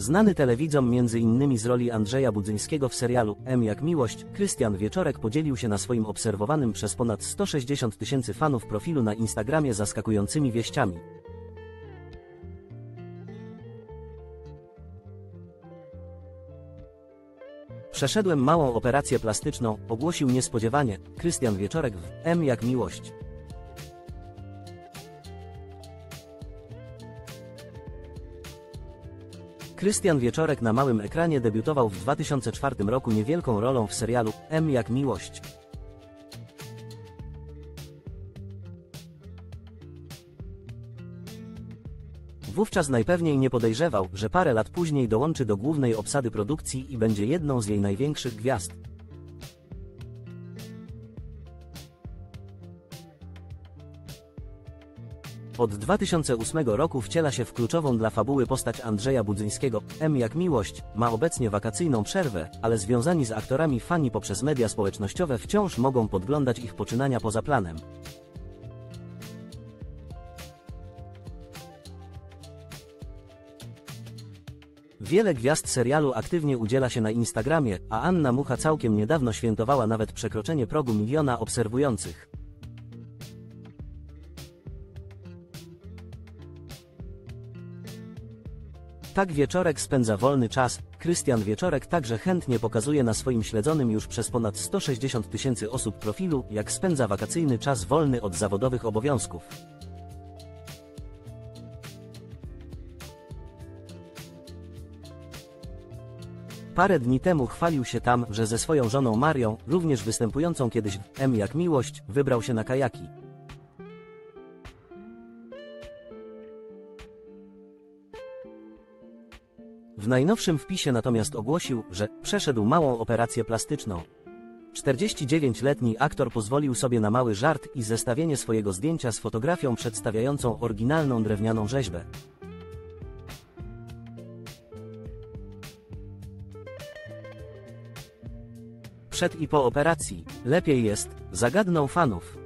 Znany telewidzom m.in. z roli Andrzeja Budzyńskiego w serialu M jak miłość, Krystian Wieczorek podzielił się na swoim obserwowanym przez ponad 160 tysięcy fanów profilu na Instagramie zaskakującymi wieściami. Przeszedłem małą operację plastyczną, ogłosił niespodziewanie Krystian Wieczorek w M jak miłość. Krystian Wieczorek na małym ekranie debiutował w 2004 roku niewielką rolą w serialu M jak miłość. Wówczas najpewniej nie podejrzewał, że parę lat później dołączy do głównej obsady produkcji i będzie jedną z jej największych gwiazd. Od 2008 roku wciela się w kluczową dla fabuły postać Andrzeja Budzyńskiego. M jak miłość ma obecnie wakacyjną przerwę, ale związani z aktorami fani poprzez media społecznościowe wciąż mogą podglądać ich poczynania poza planem. Wiele gwiazd serialu aktywnie udziela się na Instagramie, a Anna Mucha całkiem niedawno świętowała nawet przekroczenie progu miliona obserwujących. Tak Wieczorek spędza wolny czas. Krystian Wieczorek także chętnie pokazuje na swoim śledzonym już przez ponad 160 tysięcy osób profilu, jak spędza wakacyjny czas wolny od zawodowych obowiązków. Parę dni temu chwalił się tam, że ze swoją żoną Marią, również występującą kiedyś w M jak miłość, wybrał się na kajaki. W najnowszym wpisie natomiast ogłosił, że przeszedł małą operację plastyczną. 49-letni aktor pozwolił sobie na mały żart i zestawienie swojego zdjęcia z fotografią przedstawiającą oryginalną drewnianą rzeźbę. Przed i po operacji lepiej jest, zagadnął fanów.